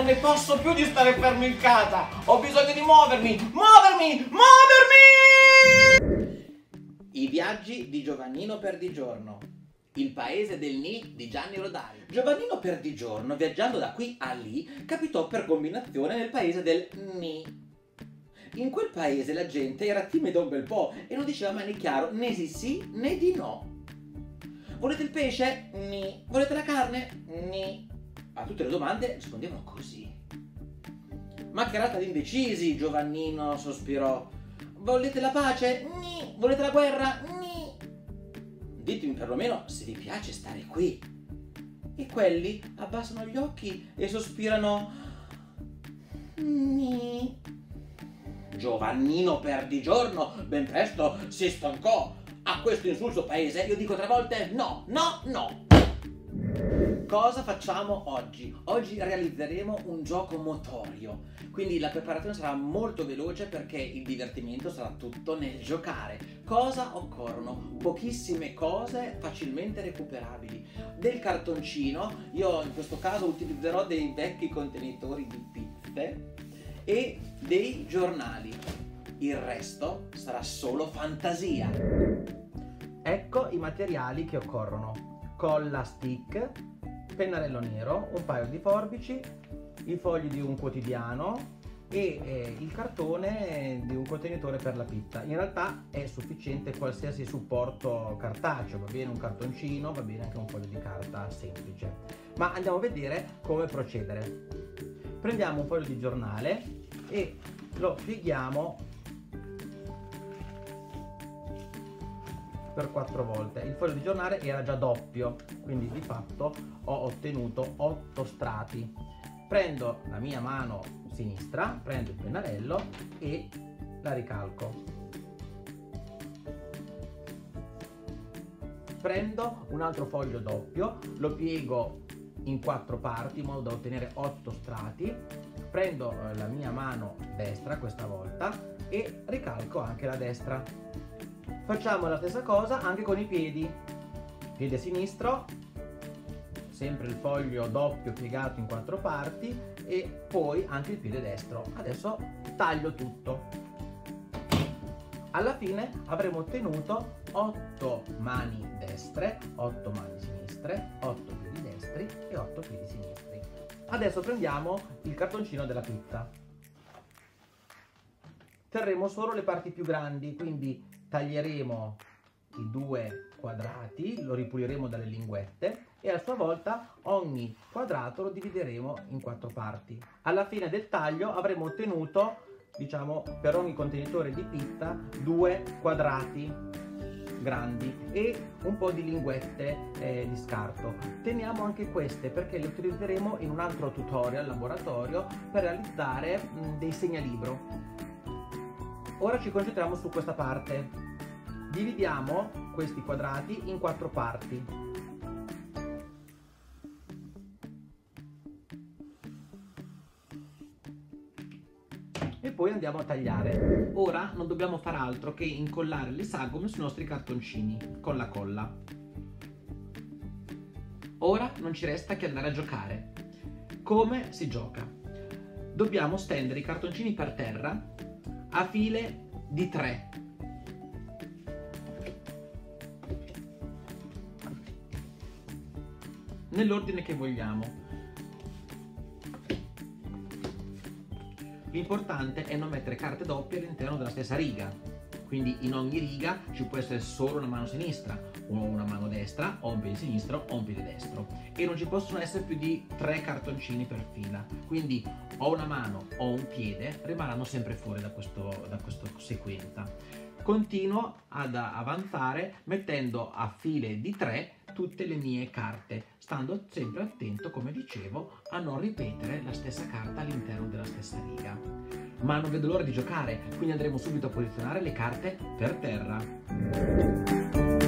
ne posso più di stare fermo in casa. Ho bisogno di muovermi, muovermi, muovermi! I viaggi di Giovannino Perdigiorno. Il paese del Ni di Gianni Rodari. Giovannino Perdigiorno, viaggiando da qui a lì, capitò per combinazione nel paese del Ni. In quel paese la gente era timida un bel po' e non diceva mai chiaro né sì sì né di no. Volete il pesce? Ni. Volete la carne? Ni. A tutte le domande rispondevano così. Ma che rata di indecisi, Giovannino sospirò. Volete la pace? Ni. Volete la guerra? Ni. Ditemi perlomeno se vi piace stare qui. E quelli abbassano gli occhi e sospirano. Ni. Giovannino Perdigiorno ben presto si stancò. A questo insulso paese io dico tre volte no, no, no. Cosa facciamo oggi? Oggi realizzeremo un gioco motorio, quindi la preparazione sarà molto veloce perché il divertimento sarà tutto nel giocare. Cosa occorrono? Pochissime cose facilmente recuperabili. Del cartoncino, io in questo caso utilizzerò dei vecchi contenitori di pizze e dei giornali. Il resto sarà solo fantasia. Ecco i materiali che occorrono. Colla stick, pennarello nero, un paio di forbici, i fogli di un quotidiano e eh, il cartone di un contenitore per la pizza. In realtà è sufficiente qualsiasi supporto cartaceo, va bene un cartoncino, va bene anche un foglio di carta semplice. Ma andiamo a vedere come procedere. Prendiamo un foglio di giornale e lo pieghiamo per quattro volte. Il foglio di giornale era già doppio, quindi di fatto ho ottenuto otto strati. Prendo la mia mano sinistra, prendo il pennarello e la ricalco. Prendo un altro foglio doppio, lo piego in quattro parti in modo da ottenere otto strati. Prendo eh, la mia mano destra questa volta e ricalco anche la destra. Facciamo la stessa cosa anche con i piedi. Piede sinistro, sempre il foglio doppio piegato in quattro parti e poi anche il piede destro. Adesso taglio tutto. Alla fine avremo ottenuto 8 mani destre, 8 mani sinistre, 8 piedi destri e 8 piedi sinistri. Adesso prendiamo il cartoncino della pizza. Terremo solo le parti più grandi, quindi taglieremo i due quadrati, lo ripuliremo dalle linguette e a sua volta ogni quadrato lo divideremo in quattro parti. Alla fine del taglio avremo ottenuto, diciamo, per ogni contenitore di pizza due quadrati grandi e un po' di linguette eh, di scarto. Teniamo anche queste perché le utilizzeremo in un altro tutorial laboratorio per realizzare mh, dei segnalibro. Ora ci concentriamo su questa parte. Dividiamo questi quadrati in quattro parti. E poi andiamo a tagliare. Ora non dobbiamo fare altro che incollare le sagome sui nostri cartoncini con la colla. Ora non ci resta che andare a giocare. Come si gioca? Dobbiamo stendere i cartoncini per terra a file di 3. Nell'ordine che vogliamo. L'importante è non mettere carte doppie all'interno della stessa riga. Quindi in ogni riga ci può essere solo una mano sinistra, o una mano destra, o un piede sinistro, o un piede destro. E non ci possono essere più di tre cartoncini per fila. Quindi o una mano o un piede rimarranno sempre fuori da, questo, da questa sequenza. Continuo ad avanzare mettendo a file di tre tutte le mie carte, stando sempre attento, come dicevo, a non ripetere la stessa carta all'interno della stessa riga. Ma non vedo l'ora di giocare, quindi andremo subito a posizionare le carte per terra.